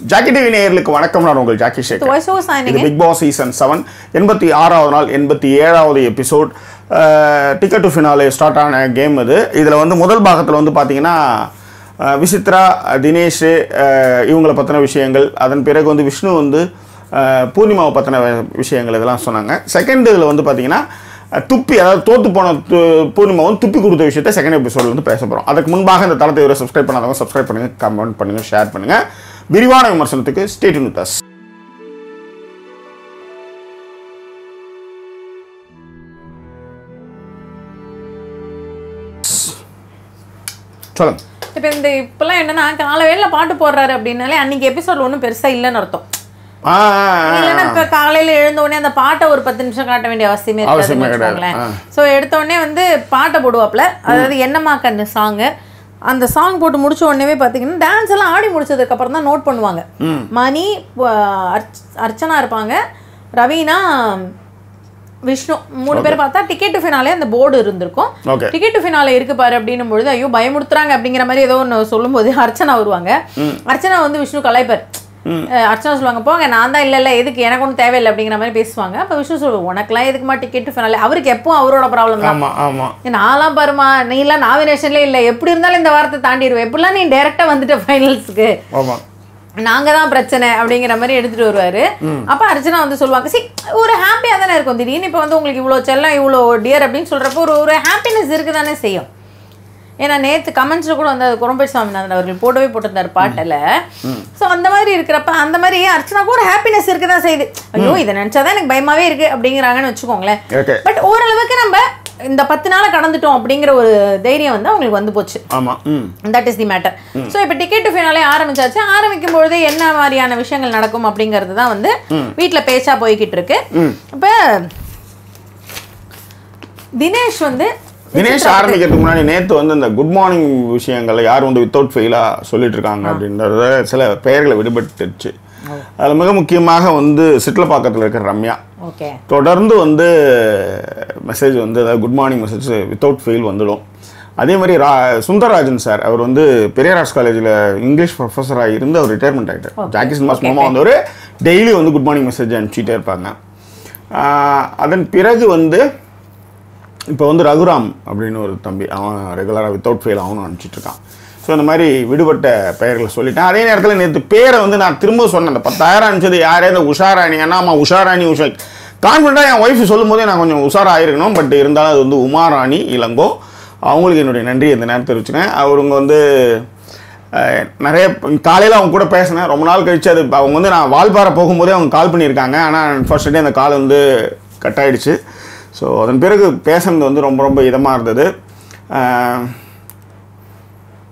Jackie TV நேயர்களுக்கு வணக்கம். நான் உங்கள் ஜாக்கி ஷேக் இது பிக் பாஸ் சீசன் செவன் எண்பத்தி ஆறாவது நாள் எண்பத்தி ஏழாவது episode ticket to finale start ஆன கேம் இது. இதில் வந்து முதல் பாகத்தில் வந்து பார்த்தீங்கன்னா விசித்ரா தினேஷ் இவங்களை பற்றின விஷயங்கள் அதன் பிறகு வந்து விஷ்ணு வந்து பூர்ணிமாவை பற்றின விஷயங்கள் இதெல்லாம் சொன்னாங்க. செகண்ட் இதில் வந்து பார்த்தீங்கன்னா துப்பி அதாவது தோத்து போன து- பூர்ணிமா வந்து துப்பி கொடுத்த விஷயத்தை செகண்ட் எபிசோடில் வந்து பேச போகிறோம் அதுக்கு முன்பாக இந்த தளத்தை இவரை சப்ஸ்கிரைப் பண்ணாதவங்க சப்ஸ்கிரைப் பண்ணுங்கள் கமெண்ட் பண்ணுங்கள் ஷேர் பண்ணுங்கள் விரிவான விமர்சனத்துக்கு ஸ்டேட் வித் சொல்லுங்க. இப்போ இந்த இப்பெல்லாம் என்னன்னா காலையில பாட்டு போடுறாரு அப்படின்னாலே அன்னைக்கு எபிசோட் ஒன்றும் பெருசா இல்லைன்னு அர்த்தம். இல்லைன்னா காலையில எழுந்த உடனே அந்த பாட்டை ஒரு பத்து நிமிஷம் காட்ட வேண்டிய அவசியமே இருக்காதுன்னு. வச்சுக்கோங்களேன். ஸோ எடுத்த உடனே வந்து பாட்டை போடுவாப்ல அதாவது என்னம்மா கண்ணு சாங்கு அந்த சாங் போட்டு முடிச்ச உடனே பார்த்தீங்கன்னா டான்ஸ் எல்லாம் ஆடி முடிச்சதுக்கு அப்புறம் தான் நோட் பண்ணுவாங்க. மணி அர்ச்சனா இருப்பாங்க. ரவீனா விஷ்ணு மூணு பேர் பார்த்தா டிக்கெட் ஃபினாலே அந்த போர்டு இருந்திருக்கும். டிக்கெட் ஃபினாலே இருக்கு பாரு அப்படின்னும் பொழுது ஐயோ பயமுடுத்துறாங்க அப்படிங்கிற மாதிரி ஏதோ ஒன்று சொல்லும்போது அர்ச்சனா வருவாங்க. அர்ச்சனா வந்து விஷ்ணு கலைப்பர் அர்ச்சனா சொல்லுவாங்க போங்க நான் தான் இல்லை இல்லை எதுக்கு? எனக்கு ஒன்றும் தேவையில்லை அப்படிங்கிற மாதிரி பேசுவாங்க. அப்போ விஷ்ணு சொல்லுவோம் உனக்கெல்லாம் எதுக்குமா டிக்கெட் ஃபினாலே அவருக்கு எப்பவும் அவரோட ப்ராப்ளம் தான். ஆமா ஆமா. நான்லாம் பாருமா நீலாம் நாமினேஷன்லேயே இல்லை. எப்படி இருந்தாலும் இந்த வாரத்தை தாண்டிடுவேன் எப்படிலாம் நீ டேரெக்டாக வந்துட்ட ஃபைனல்ஸுக்கு ஆமா. நாங்க தான் பிரச்சனை அப்படிங்கிற மாதிரி எடுத்துட்டு வருவாரு. அப்ப அர்ச்சனா வந்து சொல்லுவாங்க சி ஒரு ஹாப்பியா தானே இருக்கும். திடீர்னு இப்போ வந்து உங்களுக்கு இவ்வளோ செல்லம் இவ்வளோ டியர் அப்படின்னு சொல்றப்போ ஒரு ஒரு ஹாப்பினஸ் இருக்கு தானே செய்யும். ஏன்னா நேத்து கமெண்ட்ஸ்ல கூட வந்து அது குரம்பேட் சாமிநாதன் அவர்கள் போட்டவே போட்டிருந்தாரு பாட்டில். ஸோ அந்த மாதிரி இருக்கிறப்ப அந்த மாதிரி அர்ச்சனாவுக்கு ஒரு ஹாப்பினஸ் இருக்க தான் செய்யுது. ஐயோ இதை நினைச்சாதான் எனக்கு பயமாவே இருக்கு அப்படிங்கிறாங்கன்னு வச்சுக்கோங்களேன். பட் ஓரளவுக்கு நம்ம இந்த பத்து நாளை கடந்துட்டோம் அப்படிங்கிற ஒரு தைரியம் வந்து அவங்களுக்கு வந்து போச்சு. That is the matter so இப்போ டிக்கெட் ஃபினாலே ஆரம்பிச்சாச்சு. ஆரம்பிக்கும் பொழுது என்ன மாதிரியான விஷயங்கள் நடக்கும் அப்படிங்கிறது தான் வந்து வீட்டில் பேச்சா போய்கிட்டு இருக்கு. இப்போ தினேஷ் வந்து தினேஷ் ஆரம்பிக்கிறதுக்கு முன்னாடி நேத்து வந்து இந்த குட் மார்னிங் விஷயங்களை யார் வந்து வித்தவுட் ஃபெயிலா சொல்லிட்டு இருக்காங்க அப்படின்றத சில பெயர்களை விடுபட்டுச்சு. அதுல மிக முக்கியமாக வந்து சிட்லப்பாக்கத்தில் இருக்கிற ரம்யா. தொடர்ந்து வந்து மெசேஜ் வந்து அதாவது good morning message without fail வந்துடும். அதே மாதிரி ரா சுந்தரராஜன் சார் அவர் வந்து பெரியார் ஆர்ட்ஸ் காலேஜில் இங்கிலீஷ் ப்ரொஃபஸராக இருந்து அவர் ரிட்டையர்மெண்ட் ஆகிட்டார் ஜாக்கி சினிமாஸ் மூலமாக வந்தவர். டெய்லி வந்து குட் மார்னிங் மெசேஜ் அனுப்பிச்சிட்டே இருப்பாங்க. அதன் பிறகு வந்து இப்போ வந்து ரகுராம் அப்படின்னு ஒரு தம்பி அவன் ரெகுலராக வித்தவுட் ஃபெயில் ஆகணும்னு நினச்சிட்ருக்கான் ஸோ இந்த மாதிரி விடுபட்ட பெயர்களை சொல்லிட்டேன். அதே நேரத்தில் நேற்று பேரை வந்து நான் திரும்ப சொன்னேன். அந்த பத்தாயிரம் அனுப்பிச்சது யாரே? இந்த உஷாராணி ஏன்னா ஆமாம் உஷாராணி உஷா கான்ஃபிடண்ட்டாக என் ஒய்ஃப் சொல்லும் போதே நான் கொஞ்சம் உஷாராக ஆயிருக்கணும். பட் இருந்தாலும் அது வந்து உமாராணி இளங்கோ. அவங்களுக்கு என்னுடைய நன்றி இந்த நேரம் தெரிவிச்சுனேன் அவருங்க வந்து நிறைய காலையில் அவங்க கூட பேசினேன். ரொம்ப நாள் கழிச்சு அது அவங்க வந்து நான் வால்பாறை போகும்போதே அவங்க கால் பண்ணியிருக்காங்க. ஆனால் ஃபர்ஸ்ட் டே அந்த கால் வந்து கட் ஆகிடுச்சு ஸோ அதன் பிறகு பேசுனது வந்து ரொம்ப ரொம்ப இதமாக இருந்தது.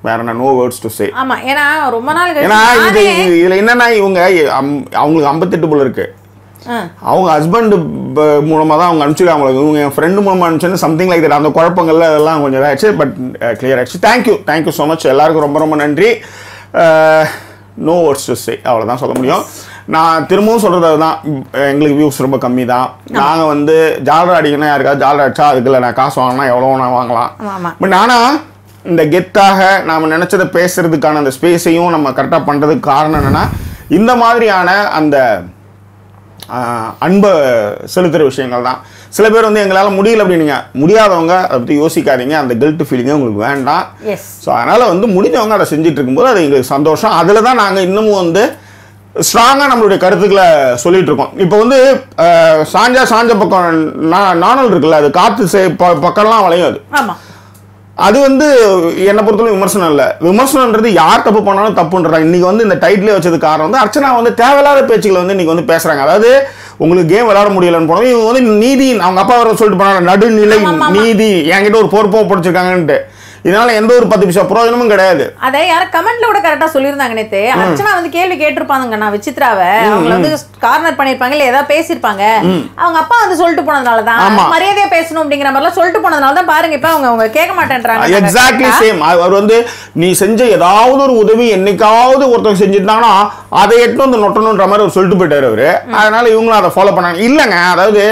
வேற என்ன நோ வேர்ட்ஸ் டு சே ஆமா ஏன்னா ரொம்ப நாள் ஏன்னா இது இதுல என்னன்னா இவங்க அவங்களுக்கு ஐம்பத்தெட்டு போல இருக்கு. அவங்க ஹஸ்பண்ட் மூலமாக தான் அவங்க அனுப்பிச்சிருக்காங்க அவங்களுக்கு இவங்க என் ஃப்ரெண்டு மூலமாக அனுப்பிச்சு சம்திங் லைக் தட் அந்த குழப்பங்கள்ல அதெல்லாம் கொஞ்சம் இதாகிடுச்சு பட் கிளியர் ஆயிடுச்சு. Thank you thank you so much எல்லாருக்கும் ரொம்ப ரொம்ப நன்றி. நோ வேர்ட்ஸ் டு சே அவ்வளோதான் சொல்ல முடியும். நான் திரும்பவும் சொல்கிறது அதுதான். உம், எங்களுக்கு வியூஸ் ரொம்ப கம்மி தான் நாங்கள் வந்து ஜாலரா அடிக்கணும் யாருக்காவது ஜாலரா அடிச்சா அதுக்குள்ள நான் காசு வாங்கினா எவ்வளோ நான் வாங்கலாம். பட் ஆனா இந்த கெத்தாக நாம் நினைச்சதை பேசுறதுக்கான அந்த ஸ்பேஸையும் நம்ம கரெக்டாக பண்ணுறதுக்கு காரணம் என்னன்னா இந்த மாதிரியான அந்த அன்பை செலுத்துகிற விஷயங்கள் தான். சில பேர் வந்து எங்களால் முடியல அப்படின்னீங்க. முடியாதவங்க அதை பற்றி யோசிக்காதீங்க. அந்த கில்ட் ஃபீலிங்கே உங்களுக்கு வேண்டாம். ஸோ அதனால் வந்து முடிஞ்சவங்க அதை செஞ்சுட்டு இருக்கும்போது அது எங்களுக்கு சந்தோஷம். அதில் தான் நாங்கள் இன்னமும் வந்து ஸ்ட்ராங்காக நம்மளுடைய கருத்துக்களை சொல்லிட்டு இருக்கோம் இப்போ வந்து சாஞ்சா சாஞ்ச பக்கம் நாணல் இருக்குல்ல அது காற்று பக்கம்லாம் வளையும் அது அது வந்து என்னை பொறுத்தவரை விமர்சனம் இல்லை. விமர்சனம்ன்றது யார் தப்பு பண்ணாலும் தப்புன்றாங்க இன்னைக்கு வந்து இந்த டைட்டிலே வச்சது காரணம் வந்து அர்ச்சனா வந்து தேவையில்லாத பேச்சுக்களை வந்து இன்னைக்கு வந்து பேசுறாங்க. அதாவது உங்களுக்கு கேம் விளையாட முடியலன்னு போனோம். இவங்க வந்து நீதி அவங்க அப்பா வர சொல்லிட்டு போனாங்க நடுநிலை. நீதி என்கிட்ட ஒரு பொறுப்போ படிச்சிருக்காங்கன்ட்டு இதனால எந்த ஒரு பத்து பைசா பிரயோஜனமும் கிடையாது. அதை யாரும் கமெண்ட்ல கூட கரெக்டா சொல்லியிருந்தாங்க நேத்து. அர்ச்சனா வந்து கேள்வி கேட்டிருப்பாங்க நான் விசித்ராவை. அவங்கள வந்து கார்னர் பண்ணிருப்பாங்க இல்ல ஏதாவது பேசியிருப்பாங்க. அவங்க அப்பா வந்து சொல்லிட்டு போனதுனால தான் ஆமா. மரியாதையா பேசணும் அப்படிங்கிற மாதிரிலாம் சொல்லிட்டு போனதுனால தான் பாருங்க இப்ப அவங்க அவங்க கேட்க மாட்டேன்றாங்க. எக்ஸாக்ட்லி சேம் அவர் வந்து நீ செஞ்ச ஏதாவது ஒரு உதவி என்னைக்காவது ஒருத்தர் செஞ்சுட்டாங்கன்னா அதை எட்டு வந்து நொட்டணுன்ற மாதிரி சொல்லிட்டு போயிட்டாரு அவரு. அதனால இவங்களும் அதை ஃபாலோ பண்ணாங்க. இல்லைங்க அதாவது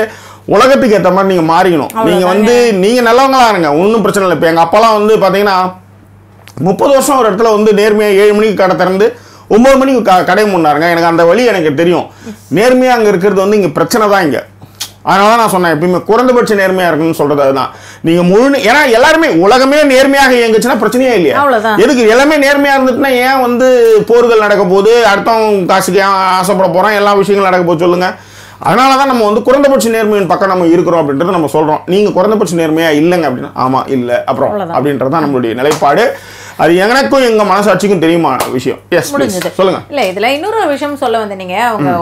உலகத்துக்கு ஏற்ற மாதிரி நீங்க மாறிக்கணும். நீங்க வந்து நீங்க நல்லவங்களா இருங்க. ஒன்றும் பிரச்சனை இல்லை. இப்போ எங்க அப்பாலாம் வந்து பாத்தீங்கன்னா முப்பது வருஷம் ஒரு இடத்துல வந்து நேர்மையா ஏழு மணிக்கு கடை திறந்து ஒன்பது மணிக்கு க கடை முன்னாருங்க எனக்கு அந்த வழி எனக்கு தெரியும். நேர்மையாக அங்கே இருக்கிறது வந்து இங்கே பிரச்சனை தான் இங்கே. அதனால தான் நான் சொன்னேன் எப்பயுமே குறைந்தபட்ச நேர்மையாக இருக்குன்னு சொல்றது அதுதான். நீங்க முழு ஏன்னா எல்லாருமே உலகமே நேர்மையாக இயங்குச்சுன்னா பிரச்சனையே இல்லையா. எதுக்கு எல்லாமே நேர்மையா இருந்துட்டுனா ஏன் வந்து போர்கள் நடக்க போகுது? அடுத்தவங்க காசுக்கு ஏன் ஆசைப்பட போறோம் எல்லா விஷயங்களும் நடக்க போகுது சொல்லுங்க. அதனால தான் நம்ம வந்து குறைந்தபட்ச நேர்மையின் பக்கம் நம்ம இருக்கிறோம் அப்படின்றத நம்ம சொல்றோம். நீங்க குறைந்தபட்ச நேர்மையா இல்லைங்க அப்படின்னா ஆமா இல்ல அப்புறம். அப்படின்றது தான் நம்மளுடைய நிலைப்பாடு. அது எனக்கும் எங்க மனசாட்சிக்கும் தெரியுமா விஷயம்? எஸ் சொல்லுங்க. இல்ல இதுல இன்னொரு விஷயம் சொல்ல வந்தேன் நீங்க அவங்க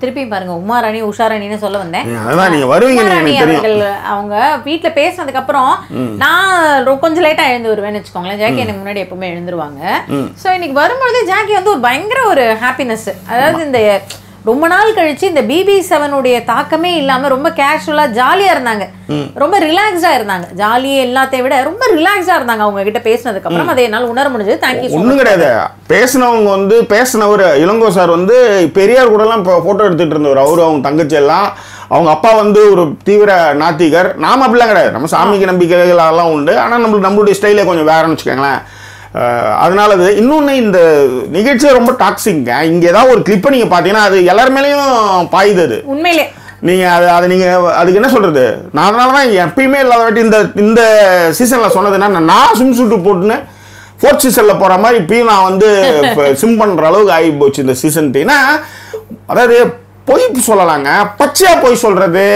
திருப்பி பாருங்க உமாராணி உஷாராணின்னு சொல்ல வந்தேன். அதான் நீங்க தெரியும். அவர்கள் அவங்க வீட்ல பேசினதுக்கு அப்புறம் நான் கொஞ்சம் லேட்டா எழுந்து வருவேன்னு வச்சுக்கோங்களேன். ஜாக்கி எனக்கு முன்னாடி எப்பவுமே எழுந்துருவாங்க. சோ இன்னைக்கு வரும்பொழுது ஜாக்கி வந்து ஒரு பயங்கர ஒரு ஹாப்பினஸ் அதாவது இந்த ரொம்ப நாள் கழிச்சு இந்த பிபி செவனுடைய தாக்கமே இல்லாம ரொம்ப கேஷுவலா ஜாலியா இருந்தாங்க. ரொம்ப ரிலாக்ஸா இருந்தாங்க. ஜாலியே எல்லாத்தையும் விட ரொம்ப ரிலாக்ஸா இருந்தாங்க அவங்க கிட்ட பேசினதுக்கு அப்புறம் அதை என்னால் உணர முடிஞ்சது. தேங்க்யூ ஒண்ணும் கிடையாது. பேசினவங்க வந்து பேசினவர் இளங்கோ சார் வந்து பெரியார் கூடலாம் இப்போ ஃபோட்டோ எடுத்துட்டு இருந்தவர். அவரு அவங்க தங்கச்சி எல்லாம். அவங்க அப்பா வந்து ஒரு தீவிர நாத்திகர். நாம அப்படிலாம் கிடையாது. நம்ம சாமிக்கு நம்பிக்கைகள் அதெல்லாம் உண்டு. ஆனால் நம்மளுக்கு நம்மளுடைய ஸ்டைலே கொஞ்சம் வேறன்னு வச்சுக்கோங்களேன். அதனால அது இன்னொன்று இந்த நிகழ்ச்சியே ரொம்ப டாக்ஸிங்க இங்கே ஏதாவது ஒரு கிளிப்பை நீங்கள் பார்த்தீங்கன்னா அது எல்லார் மேலேயும் பாயுது அது. உண்மையிலே. நீங்கள் அது அதை நீங்கள் அதுக்கு என்ன சொல்கிறது நான் அதனால தான் எப்பயுமே இல்லாத வாட்டி இந்த இந்த சீசனில் சொன்னது என்ன நான் சிம் சுட்டு போட்டுன்னு ஃபோர்த் சீசனில் போகிற மாதிரி இப்பயும் நான் வந்து சிம் பண்ணுற அளவுக்கு ஆகி போச்சு இந்த சீசன் ஏன்னா அதாவது பொய் சொல்லலாங்க. பச்சையாக பொய் சொல்கிறது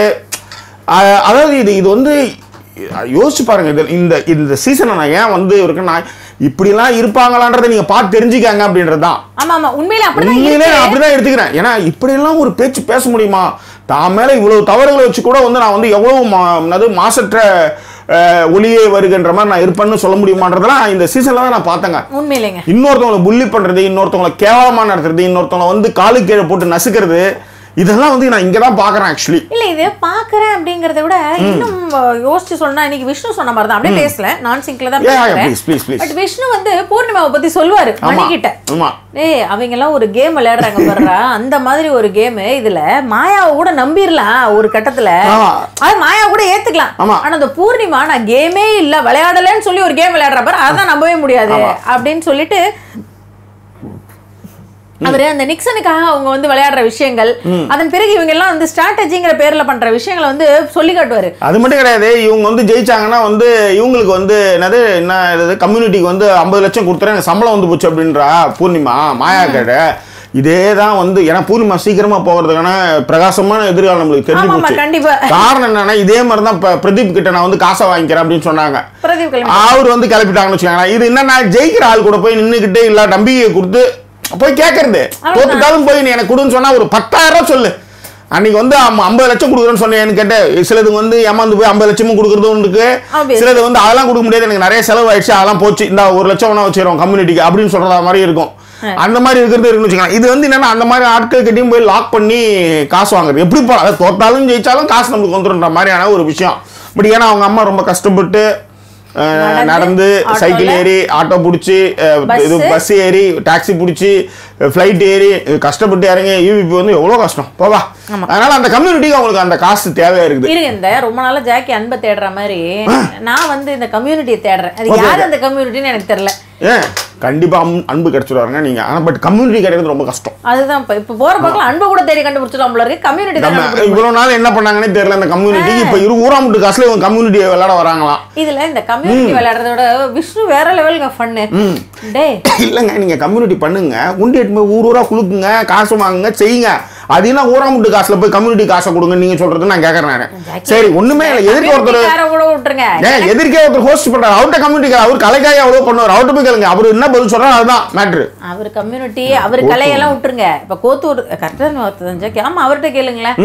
அதாவது இது இது வந்து யோசிச்சு பாருங்க இது இந்த இந்த சீசனை நான் ஏன் வந்து இருக்கு நான் இப்படிலாம் இருப்பாங்களான்றதை நீங்கள் பார்த்து தெரிஞ்சுக்காங்க அப்படின்றது தான். ஆமா ஆமா. உண்மையிலே அப்படிதான் உண்மையிலே. நான் அப்படிதான் எடுத்துக்கிறேன். ஏன்னா இப்படியெல்லாம் ஒரு பேச்சு பேச முடியுமா? தான் மேல இவ்வளவு தவறுகளை வச்சு கூட வந்து நான் வந்து எவ்வளவு மாசற்ற ஒளியே வருகின்ற மாதிரி நான் இருப்பேன்னு சொல்ல முடியுமான்றதெல்லாம் இந்த சீசன்ல தான் நான் பார்த்தேங்க. உண்மையிலேங்க. இன்னொருத்தவங்களை புள்ளி பண்றது இன்னொருத்தவங்களை கேவலமா நடத்துறது இன்னொருத்தவங்களை வந்து காலு கீழே போட்டு நசுக்கிறது இதெல்லாம் வந்து நான் இங்க தான் பாக்குறேன் ஆக்சுவலி இல்ல இது பாக்குறேன் அப்படிங்கறத விட இன்னும் யோசிச்சு சொன்னா இன்னைக்கு விஷ்ணு சொன்ன மாதிரி தான் அப்படியே பேசல. நான் சிங்க்ல தான் பேசுறேன். பட் விஷ்ணு வந்து பூர்ணிமாவை பத்தி சொல்லுவாரு மணிக்கிட்ட ஆமா. ஏய் அவங்க எல்லாம் ஒரு கேம் விளையாடுறாங்க பாருடா. அந்த மாதிரி ஒரு கேம் இதுல மாயாவை கூட நம்பிரலாம் ஒரு கட்டத்துல. அது மாயாவை கூட ஏத்துக்கலாம். ஆனா அந்த பூர்ணிமா நான் கேமே இல்ல விளையாடலன்னு சொல்லி ஒரு கேம் விளையாடுற பாரு அதான் நம்பவே முடியாது. அப்படின்னு சொல்லிட்டு அவரு அந்த நிக்சனுக்காக அவங்க வந்து விளையாடுற விஷயங்கள் அதன் பிறகு இவங்க எல்லாம் வந்து ஸ்ட்ராட்டஜிங்கிற பேர்ல பண்ற விஷயங்களை வந்து சொல்லி காட்டுவாரு. அது மட்டும் கிடையாது இவங்க வந்து ஜெயிச்சாங்கன்னா வந்து இவங்களுக்கு வந்து என்னது என்ன கம்யூனிட்டிக்கு வந்து ஐம்பது லட்சம் கொடுத்துறேன் சம்பளம் வந்து போச்சு அப்படின்றா பூர்ணிமா மாயா கேட இதே தான் வந்து ஏன்னா பூர்ணிமா சீக்கிரமா போகிறதுக்கான பிரகாசமான எதிர்காலம் நம்மளுக்கு தெரிஞ்சு போச்சு. கண்டிப்பா. காரணம் என்னன்னா இதே மாதிரி தான் இப்ப பிரதீப் கிட்ட நான் வந்து காசை வாங்கிக்கிறேன் அப்படின்னு சொன்னாங்க. அவர் வந்து கிளப்பிட்டாங்கன்னு வச்சுக்கோங்களேன். இது என்னன்னா ஜெயிக்கிற ஆள் கூட போய் நின்றுக்கிட்டு இல்ல நம்பிக்கையை கொடுத்து போய் கேட்கறது தோத்துட்டாலும் போய் நீ எனக்கு கொடுன்னு சொன்னா ஒரு பத்தாயிரம் ரூபாய் சொல்லு. அன்னைக்கு வந்து ஐம்பது லட்சம் கொடுக்குறேன்னு சொன்னேன்னு கேட்டேன். சிலதுக்கு வந்து ஏமாந்து போய் ஐம்பது லட்சமும் கொடுக்குறதும் இருக்கு. சிலது வந்து அதெல்லாம் கொடுக்க முடியாது. எனக்கு நிறைய செலவு ஆயிடுச்சு அதெல்லாம் போச்சு. இந்த ஒரு லட்சம் வேணா வச்சிரும் கம்யூனிட்டிக்கு அப்படின்னு சொல்ற மாதிரி இருக்கும். அந்த மாதிரி இருக்கிறது இருக்குன்னு வச்சுக்கலாம் இது வந்து என்னன்னா அந்த மாதிரி ஆட்கள் கிட்டயும் போய் லாக் பண்ணி காசு வாங்குறது. எப்படி போலாம் அதை தோத்தாலும் ஜெயிச்சாலும் காசு நம்மளுக்கு வந்துருன்ற மாதிரியான ஒரு விஷயம். பட் ஏன்னா அவங்க அம்மா ரொம்ப கஷ்டப்பட்டு நடந்து, சைக்கிள். ஏறி ஆட்டோ பிடிச்சி. இது பஸ் ஏறி டாக்ஸி பிடிச்சி ஃப்ளைட் ஏறி கஷ்டப்பட்டு இறங்கி யூபிபி வந்து எவ்வளோ கஷ்டம்? போவா அதனால அந்த கம்யூனிட்டிக்கு அவங்களுக்கு அந்த காசு தேவையா இருக்குது. இருங்க இந்த ரொம்ப நாளா ஜாக்கி அன்பை தேடுற மாதிரி நான் வந்து இந்த கம்யூனிட்டியை தேடுறேன். அது யார். அந்த கம்யூனிட்டின்னு எனக்கு தெரியல. ஏன் கண்டிப்பா அம்- அன்பு கிடைச்சிடுவாருங்க நீங்க ஆனா பட் கம்யூனிட்டி கிடைக்கிறது ரொம்ப கஷ்டம். அதுதான் இப்ப இப்ப போற பக்கம் அன்பை கூட தேடி கண்டுபிடிச்சிட்டோம் போல இருக்கு. கம்யூனிட்டி நம்ம. இவ்வளவு நாள் என்ன பண்ணாங்கன்னே தெரியல அந்த கம்யூனிட்டி இப்ப இரு ஊராமுட்டு காசுல இவங்க கம்யூனிட்டியை விளையாட வராங்களாம் இதுல இந்த கம்யூனிட்டி விளையாடுறத விட விஷ்ணு வேற லெவலுங்க ஃபன்னு டேய். இல்லைங்க நீங்க கம்யூனிட்டி பண்ணுங்க. உண்டி போய் ஊர் ஊரா குளுக்குங்க காசு வாங்குங்க செய்யுங்க. அது என்ன ஊராமுட்டு காசுல போய் கம்யூனிட்டி காசை கொடுங்க நீங்க சொல்றது நான் கேட்கறேன் நானு. சரி ஒண்ணுமே இல்லை. எதிர்க்க ஒருத்தர் எதிர்க்கே ஒருத்தர் ஹோஸ்ட் பண்றாரு? அவர்கிட்ட கம்யூனிட்டி அவர் கலைக்காக அவ்வளவு பண்ணுவார். அவர்கிட்ட போய் கேளுங்க. அவர் என்ன பதில் சொல்றாரு அதுதான் மேட்ரு அவர் கம்யூனிட்டி அவர் கலையெல்லாம் விட்டுருங்க. இப்ப கோத்தூர் ஒருத்தர் ஜாக்கி ஆமா அவர்கிட்ட கேளுங்களேன்.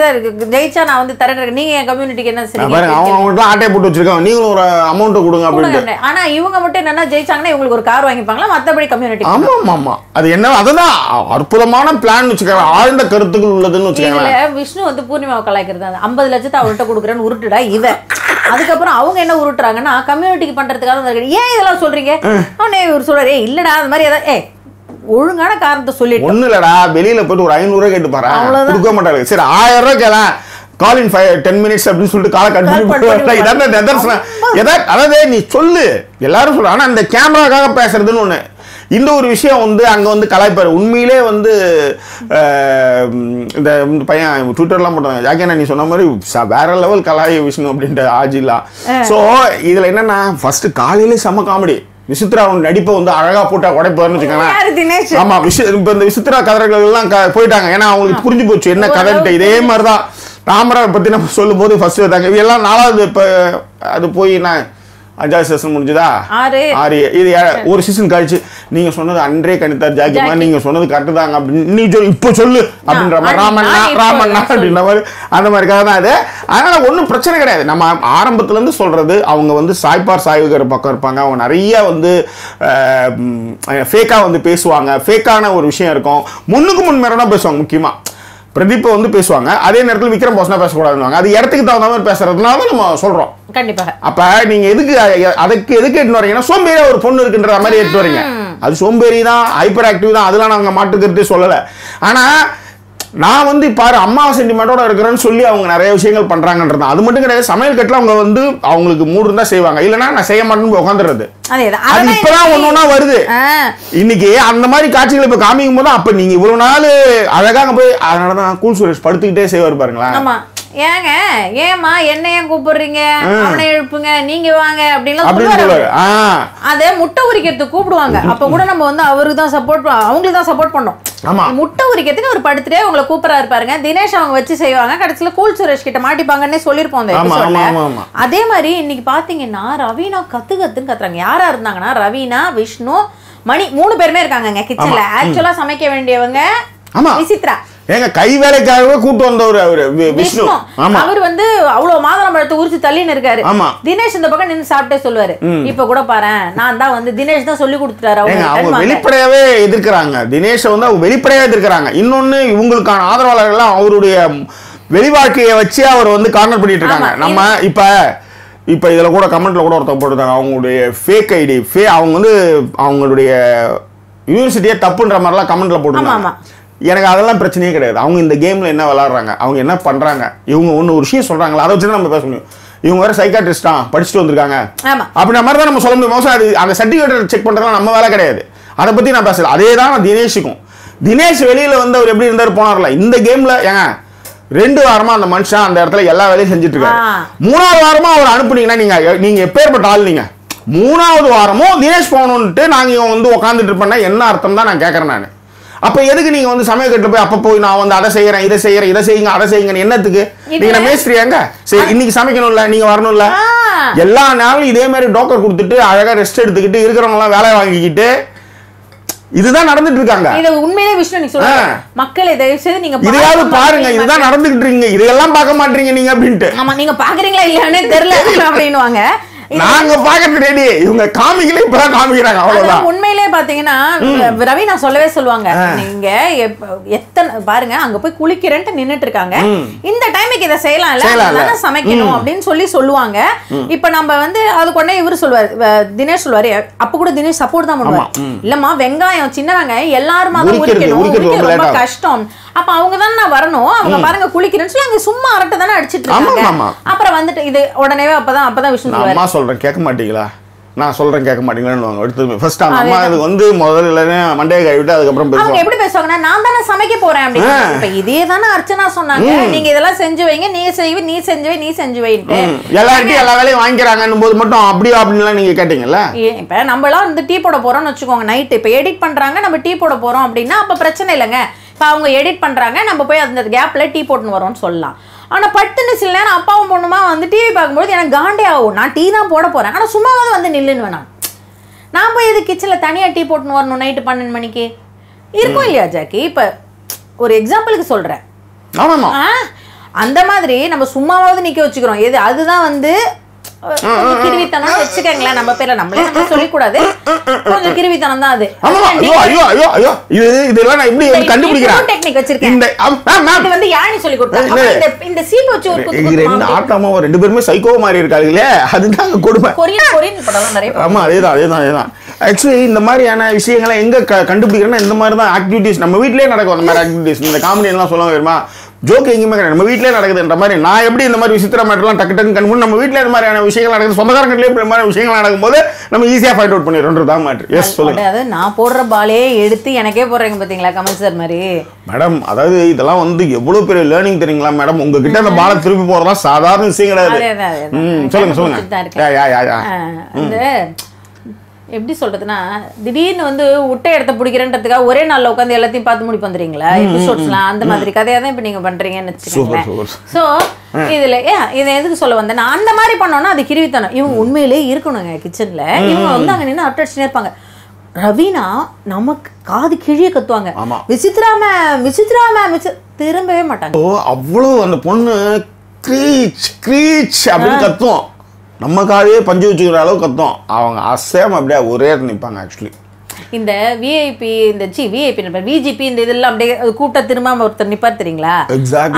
சார் ஜெயிச்சா நான் வந்து தரேன் நீங்க என் கம்யூனிட்டிக்கு என்ன பாருங்க சரி அவங்க அவங்கள்ட்ட ஆட்டையை போட்டு வச்சிருக்காங்க. நீங்களும் ஒரு அமௌண்ட் கொடுங்க அப்படின்ட்டு. கொடுங்க. ஆனா இவங்க மட்டும் என்னன்னா ஜெயிச்சாங்கன்னா இவங்களுக்கு ஒரு கார் வாங்கிப்பாங்களா? மத்தபடி கம்யூனிட்டி ஆமா ஆமா அது என்ன அதுதான். அற்புதமான பிளான் வச்சுக்கலாம் ஆழ்ந்த கருத்துக்கள் உள்ளதுன்னு வச்சுக்கோங்களேன். விஷ்ணு வந்து பூர்ணிமாவை கலாய்க்கிறது அந்த ஐம்பது லட்சத்தை அவர்கிட்ட கொடுக்குறேன்னு உருட்டுடா இவ அதுக்கப்புறம் அவங்க என்ன உருட்டுறாங்கன்னா கம்யூனிட்டிக்கு பண்றதுக்காக. ஏன் இதெல்லாம் சொல்றீங்க? அவனே இவர் சொல்றாரு "ஏய், இல்லடா அந்த மாதிரி ஏதாவது ஏ ஒழுங்கான காரணத்தை சொல்லிட்டு. ஒண்ணு இல்லடா வெளியில போயிட்டு ஒரு ஐநூறு ரூபாய் கேட்டு பாரு. கொடுக்க மாட்டாரு. சரி ஆயிரம் ரூபாய் கேளேன் call in five ten minutes அப்படின்னு சொல்லிட்டு காலை கட் பண்ணி இதான் நிதர்சனம். எதா அதாவது நீ சொல்லு. எல்லாரும் சொல்ல ஆனா இந்த கேமராக்காக பேசுறதுன்னு ஒண்ணு. இந்த ஒரு விஷயம் வந்து அங்க வந்து கலாய்ப்பாரு. உண்மையிலே வந்து இந்த பையன் ட்விட்டர்லாம் போட்டாங்க ஜாக்கியா நீ சொன்ன மாதிரி வேற லெவல் கலாய விஷ்ணு அப்படின்ட்டு ஆஜிலாம் ஸோ இதுல என்னன்னா ஃபர்ஸ்ட் காலையில செம காமெடி விசித்ரா நடிப்பை வந்து அழகா போட்டா உடைப்பாருன்னு வச்சுக்கோங்களேன். தினேஷ்? ஆமா விஷ இப்ப இந்த விசித்திரா கதர்கள் எல்லாம் போயிட்டாங்க. ஏன்னா அவங்களுக்கு புரிஞ்சு போச்சு என்ன கதைன்ட்டு. இதே மாதிரிதான். ராமராவ் பத்தி நம்ம சொல்லும் போது ஃபர்ஸ்ட் வந்தாங்க. இவெல்லாம் நாலாவது இப்ப அது போய் நான் அஞ்சாவது செஷன் முடிஞ்சுதா? ஆறு. ஆறு. இது ஒரு சீசன் கழிச்சு நீங்க சொன்னது அன்றே கணித்தார் ஜாக்கிமா ஜாக்கி. நீங்க சொன்னது கரெக்ட் தாங்க. அப்படின்னு நீ சொல்லு இப்போ சொல்லு. அப்படின்ற மாதிரி ராமண்ணா ராமண்ணா. அப்படின்ற மாதிரி அந்த மாதிரி கதை தான் அது. அதனால ஒன்றும் பிரச்சனை கிடையாது. நம்ம ஆரம்பத்துல இருந்து சொல்றது அவங்க வந்து சாய்பார் சாய்வுகிற பக்கம் இருப்பாங்க. அவங்க நிறைய வந்து ஃபேக்கா வந்து பேசுவாங்க. ஃபேக்கான ஒரு விஷயம் இருக்கும். முன்னுக்கு முன் மேடம் பேசுவாங்க முக்கியமா. பிரதீப்பை வந்து பேசுவாங்க. அதே நேரத்தில் விக்ரம் போஸ்னா பேசக்கூடாதுன்னு அது இடத்துக்கு தகுந்த மாதிரி பேசுறதுனால தான் நம்ம சொல்றோம். கண்டிப்பாக. அப்ப நீங்க எதுக்கு அதுக்கு எதுக்கு எடுத்து வரீங்கன்னா சோம்பேறியா ஒரு பொண்ணு இருக்குன்ற மாதிரி எடுத்து வரீங்க அது சோம்பேறி தான் ஹைப்பர் ஆக்டிவ் தான். அதெல்லாம் நாங்க மாட்டுக்கிறதே சொல்லல. ஆனா நான் வந்து பாரு அம்மா சென்டிமெண்டோட இருக்கிறேன்னு சொல்லி அவங்க நிறைய விஷயங்கள் பண்றாங்கன்றது அது மட்டும் கிடையாது சமையல் கட்டில் அவங்க வந்து அவங்களுக்கு மூடு இருந்தா செய்வாங்க. இல்லைன்னா நான் செய்ய மாட்டேன்னு உட்காந்துறது அது இப்பதான் ஒண்ணா வருது. இன்னைக்கு அந்த மாதிரி காட்சிகளை இப்ப காமிக்கும் போது அப்ப நீங்க இவ்வளவு நாள் அழகாக போய் அதனாலதான் கூல் சுரேஷ் படுத்துக்கிட்டே செய்வார் பாருங்களேன். ஏங்க ஏமா என்ன ஏன் கூப்பிடுறீங்க? அவனை எழுப்புங்க நீங்க வாங்க அப்படின்லாம் அதை முட்டை உரிக்கிறதுக்கு கூப்பிடுவாங்க. அப்ப கூட நம்ம வந்து அவருக்கு தான் சப்போர்ட் அவங்களுக்கு தான் சப்போர்ட் பண்ணோம். முட்டை உரிக்கிறதுக்கு அவர் படுத்துட்டே உங்களை கூப்பிடறாரு பாருங்க. தினேஷ் அவங்க வச்சு செய்வாங்க. கடைசியில கூல் சுரேஷ் கிட்ட மாட்டிப்பாங்கன்னே சொல்லியிருப்போம் அந்த. அதே மாதிரி இன்னைக்கு பாத்தீங்கன்னா ரவீனா கத்து கத்துன்னு கத்துறாங்க. யாரா இருந்தாங்கன்னா ரவீனா விஷ்ணு மணி மூணு பேருமே இருக்காங்கங்க கிச்சன்ல ஆக்சுவலா சமைக்க வேண்டியவங்க. விசித்ரா. ஏங்க கை வேலைக்காகவே கூட்டு வந்தவர் அவரு விஷ்ணு. ஆமா. அவர் வந்து அவ்வளவு மாதுளம் பழத்தை உரிச்சு தள்ளின்னு இருக்காரு. ஆமா. தினேஷ் இந்த பக்கம் நின்னு சாப்பிட்டே சொல்லுவாரு. இப்ப கூட பாரேன் நான் தான் வந்து தினேஷ் தான் சொல்லி கொடுத்துட்டாரு அவங்க வெளிப்படையாவே எதிர்க்கிறாங்க. தினேஷை வந்து அவங்க வெளிப்படையா எதிர்க்கிறாங்க. இன்னொன்னு இவங்களுக்கான ஆதரவாளர்கள்லாம் அவருடைய வெளி வாழ்க்கையை வச்சு அவர் வந்து கார்னர் பண்ணிட்டு இருக்காங்க. நம்ம இப்ப இப்ப இதுல கூட கமெண்ட்ல கூட ஒருத்தர் போட்டுருக்காங்க அவங்களுடைய ஃபேக் ஐடி ஃபே அவங்க வந்து அவங்களுடைய யூனிவர்சிட்டியே தப்புன்ற மாதிரிலாம் கமெண்ட்ல போட்டுருக்காங்க ஆமா. எனக்கு அதெல்லாம் பிரச்சனையே கிடையாது. அவங்க இந்த கேம்ல என்ன விளாடுறாங்க அவங்க என்ன பண்றாங்க இவங்க ஒன்று ஒரு விஷயம் சொல்றாங்களா அதை வச்சு தான் நம்ம பேச முடியும். இவங்க வேற சைக்காட்ரிஸ்டா படிச்சுட்டு வந்திருக்காங்க. அப்படின்ற மாதிரி தான் நம்ம சொல்ல முடியும். மோசம் அது அந்த சர்டிஃபிகேட் செக் பண்றதுலாம் நம்ம வேலை கிடையாது. அதை பத்தி நான் பேசல. அதே தான் நான் தினேஷுக்கும். தினேஷ் வெளியில வந்து அவர் எப்படி இருந்தார் போனார்ல இந்த கேம்ல ஏங்க ரெண்டு வாரமா அந்த மனுஷன் அந்த இடத்துல எல்லா வேலையும் செஞ்சுட்டு இருக்காரு. மூணாவது வாரமா அவர் அனுப்புனீங்கன்னா நீங்க நீங்க எப்பேற்பட்ட ஆள் நீங்க? மூணாவது வாரமும் தினேஷ் போகணுன்ட்டு நாங்க இங்க வந்து உட்காந்துட்டு இருப்பேன்னா என்ன அர்த்தம் தான் நான் கேட்கறேன் நான். அப்ப எதுக்கு நீங்க வந்து சமயக்கட்டுல போய் அப்ப போய் நான் வந்து அதை செய்யறேன் இதை செய்யறேன் இதை செய்யுங்க அதை செய்யுங்க என்னத்துக்கு? நீங்க மேஸ்திரி எங்க? சரி இன்னைக்கு சமைக்கணும்ல நீங்க வரணும்ல. எல்லா நாளும் இதே மாதிரி டோக்கர் கொடுத்துட்டு அழகா ரெஸ்ட் எடுத்துக்கிட்டு இருக்கிறவங்க எல்லாம் வேலை வாங்கிக்கிட்டு இதுதான் நடந்துட்டு இருக்காங்க. இத உண்மையிலே விஷ்ணு நீ சொல்லுங்க. மக்களை தயவு செய்து நீங்க இதையாவது பாருங்க. இதுதான் நடந்துகிட்டு இருக்கீங்க. இதெல்லாம் பார்க்க மாட்டீங்க நீங்க அப்படின்ட்டு. ஆமா நீங்க பாக்குறீங்களா இல்லையானே தெரியல அப்படின்னுவாங்க. நாங்க பாக்கிறது ரெடி இவங்க காமிக்கல இப்பதான் காமிக்கிறாங்க அவ்வளவுதான். உண்மையிலே பாத்தீங்கன்னா ரவி நான் சொல்லவே சொல்லுவாங்க. நீங்க எத்தனை பாருங்க அங்க போய் குளிக்கிறேன்ட்டு நின்னுட்டு இருக்காங்க இந்த டைமுக்கு இதை செய்யலாம்ல. அதனால சமைக்கணும் அப்படின்னு சொல்லி சொல்லுவாங்க. இப்ப நம்ம வந்து அது கொண்டே இவரு சொல்லுவாரு தினேஷ் சொல்லுவாரு அப்ப கூட தினேஷ் சப்போர்ட் தான் பண்ணுவாரு. இல்லம்மா வெங்காயம் சின்ன வெங்காயம் எல்லாருமா உரிக்கணும். ரொம்ப. கஷ்டம். அப்ப அவங்க தானே நான் வரணும். அவங்க பாருங்க குளிக்கிறேன்னு சொல்லி அங்க சும்மா அரட்டை தானே அடிச்சிட்டு இருக்காங்க. அப்புறம் வந்துட்டு இது உடனே அப்பதான் அப்பதான் விஷ்ணு அம்மா சொல்றேன் கேட்க மாட்டீங்களா? நான் சொல்றேன் கேட்க மாட்டீங்களான்னு அடுத்து ஃபர்ஸ்ட் அந்த அம்மா. இது வந்து முதல்ல மண்டையை கழுவிட்டு அதுக்கப்புறம் அவங்க பேசுவாங்க. எப்படி பேசுவாங்கன்னா நான் தானே சமைக்க போறேன் அப்படின்னு. இப்ப இதே தானே அர்ச்சனா சொன்னாங்க. நீங்க இதெல்லாம் செஞ்சு வைங்க நீ செய்வி நீ செஞ்சு வை நீ செஞ்சு வைன்ட்டு. ம். எல்லார்ட்டையும் எல்லா வேலையும் வாங்கிக்கிறாங்கன்னும் போது மட்டும் அப்படியா அப்படின்லாம் நீங்க கேட்டீங்கல்ல? இப்ப நம்மளாம் வந்து டீ போட போறோம்னு வச்சுக்கோங்க நைட்டு. இப்ப எடிட் பண்றாங்க நம்ம டீ போட போறோம் அப்படின்னா அப்ப பிரச்சனை இல்லைங்க. இப்ப அவங்க எடிட் பண்றாங்க நம்ம போய் அந்த கேப்ல டீ போட்டுன்னு வரோம்னு சொல்லலாம். ஆனா பட்டுன்னு சில நேரம் அப்பாவும் பொண்ணுமா வந்து டிவி பார்க்கும்போது எனக்கு காண்டே ஆகும். நான் டீ தான் போட போறேன். ஆனா சும்மாவது வந்து நில்லுன்னு நான் நான் போய் இது கிச்சனில் தனியாக டீ போட்டுன்னு வரணும் நைட்டு பன்னெண்டு மணிக்கு? இருக்கும் இல்லையா ஜாக்கி? இப்போ ஒரு எக்ஸாம்பிளுக்கு சொல்கிறேன் அந்த மாதிரி நம்ம சும்மாவாவது நிக்க வச்சுக்கிறோம். எது அதுதான் வந்து கிருவித்தனம் வச்சுக்கங்களேன் நம்ம பேர்ல நம்மளே நம்ம சொல்லிக்கூடாது. கொஞ்சம் கிருவித்தனம் தான் அது இது இதெல்லாம் நான் எப்படி வந்து கண்டுபிடிக்கிறேன்? டெக்னிக் வச்சிருக்கேன். இந்த ஆம், மேம், மேம். இது வந்து யாழி சொல்லி கொடுத்தாங்க இல்ல. அப்புறம் இந்த இந்த சீப் வச்சு ஒரு ரெண்டு பேருமே சைக்கோ மாதிரி இருக்காங்களே அதுதாங்க கொடுமை. கொரியன் கொரியன் படம் நிறைய ஆமா அதேதான் அதேதான் அதேதான். ஆக்சுவலி இந்த மாதிரியான விஷயங்களை எங்க கண்டுபிடிக்கிறேன்னா இந்த மாதிரி தான் ஆக்டிவிட்டிஸ் நம்ம வீட்லயே நடக்கும் அந்த மாதிரி ஆக்டிவிட்டிஸ் இந்த காமெடி எல்லாம் சொல்ல வருமா ஜோக் எங்கேயுமே கிடையாது. நம்ம வீட்டிலே நடக்குதுன்ற மாதிரி நான் எப்படி இந்த மாதிரி விசித்திர மேட்டர்லாம் டக்கு டக்கு கண்டு நம்ம வீட்டில் இந்த மாதிரியான விஷயங்கள் நடக்குது. சொந்தக்காரங்களே இந்த மாதிரி விஷயங்கள் நடக்கும்போது நம்ம ஈஸியாக ஃபைண்ட் அவுட் பண்ணிடுறோம் தான் மேட்ரு எஸ் சொல்லுங்க. அதாவது நான் போடுற பாலே எடுத்து எனக்கே போடுறீங்க பாத்தீங்களா கமல் சார் மாதிரி? மேடம் அதாவது இதெல்லாம் வந்து எவ்வளவு பெரிய லேர்னிங் தெரியுங்களா மேடம் உங்ககிட்ட அந்த பாலை திருப்பி போறதா சாதாரண விஷயம் கிடையாது. சொல்லுங்க சொல்லுங்க. எப்படி சொல்றதுன்னா திடீர்னு வந்து உட்டை இடத்த பிடிக்கிறேன்றதுக்காக ஒரே நாள்ல உட்காந்து எல்லாத்தையும் பார்த்து முடிப்பு வந்துறீங்களா எபிசோட்ஸ்லாம் அந்த மாதிரி கதையா தான் இப்ப நீங்க பண்றீங்கன்னு வச்சுக்கோங்களேன். சோ இதுல ஏன் இதை எதுக்கு சொல்ல வந்தேன் நான் அந்த மாதிரி பண்ணோம்னா அது கிரிவித்தனம். இவங்க உண்மையிலே இருக்கணுங்க கிச்சன்ல இவங்க வந்து அங்க நின்று அட்டடிச்சுனே இருப்பாங்க. ரவீனா நமக்கு காது கிழிய கத்துவாங்க. ஆமா. விசித்ரா மேம் விசித்ரா மேம் திரும்பவே மாட்டாங்க. ஓ அவ்வளோ அந்த பொண்ணு க்ரீச் க்ரீச் அப்படின்னு கத்தும். நம்ம காதையே பஞ்சு வச்சுக்கிற அளவு கத்தும். அவங்க அசையாம அப்படியே ஒரே நிற்பாங்க ஆக்சுவலி இந்த விஐபி இந்த சி விஐபி விஜிபி இந்த இதெல்லாம் அப்படியே கூட்ட திரும்ப ஒருத்தர் நிப்பார் தெரியுங்களா?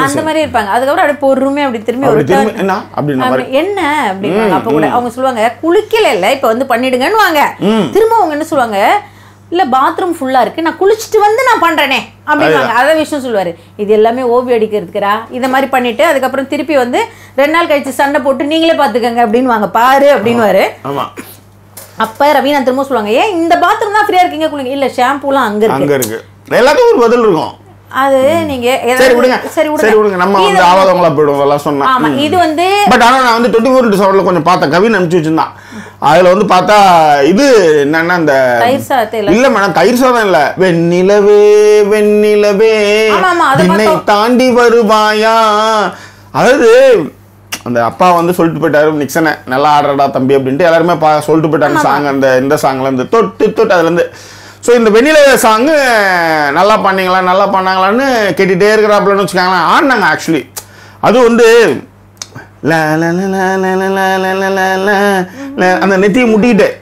அந்த மாதிரி இருப்பாங்க. அதுக்கப்புறம் அப்படியே பொறுமையா அப்படி திரும்பி ஒரு. என்ன? அப்படின்ற மாதிரி. அப்படி என்ன அப்படிம்பாங்க? அப்ப கூட அவங்க சொல்லுவாங்க குளிக்கல இல்ல இப்ப வந்து பண்ணிடுங்கன்னு வாங்க திரும்ப அவங்க என்ன சொல்லுவாங்க? இல்ல பாத்ரூம் ஃபுல்லா இருக்கு. நான் குளிச்சுட்டு வந்து நான் பண்றேனே அப்படின்வாங்க அத விஷயம் சொல்லுவாரு. இது எல்லாமே ஓவி அடிக்கிறதுக்குறா இத மாதிரி பண்ணிட்டு அதுக்கப்புறம் திருப்பி வந்து ரெண்டு நாள் கழிச்சு சண்டை போட்டு நீங்களே பாத்துக்கங்க அப்படின்னு வாங்க பாரு அப்படின்னுவாரு. ஆமா. அப்ப ரவீனா திரும்ப சொல்லுவாங்க ஏன் இந்த பாத்ரூம் தான் ஃப்ரீயா இருக்கீங்க குளிங்க. இல்ல ஷாம்பூலாம் அங்க அங்க இருக்கு. எல்லாத்துக்கும் ஒரு பதில் இருக்கும். அது நீங்க சரி விடுங்க. சரி விடுங்க. நம்ம வந்து ஆவாதவங்களா போயிடுவோம் எல்லாம் சொன்னா. ஆமா இது வந்து பட் ஆனால் நான் வந்து டுவெண்ட்டி ஃபோர் இன்ட்டு செவனில் கொஞ்சம் பார்த்தேன். கவின் அனுப்பிச்சு வச்சிருந்தான். அதில் வந்து பார்த்தா இது என்னன்னா அந்த இல்ல. மேடம் தயிர் சாதம் இல்ல. வெண்ணிலவே வெண்ணிலவே. என்னை. தாண்டி வருவாயா? அதாவது அந்த அப்பா வந்து சொல்லிட்டு போயிட்டாரு நிக்சனை நல்லா ஆடுறடா தம்பி அப்படின்ட்டு எல்லாருமே பா சொல்லிட்டு போயிட்டாங்க சாங் அந்த இந்த சாங்ல இருந்து. தொட்டு தொட்டு அதுல இருந்து ஸோ இந்த வெண்ணிலவே சாங்கு நல்லா பண்ணீங்களா நல்லா பண்ணாங்களான்னு கேட்டுட்டே இருக்கிறாப்புலன்னு வச்சுக்காங்களேன். ஆடினாங்க ஆக்சுவலி அது வந்து அந்த நெத்தியை முட்டிக்கிட்டேன்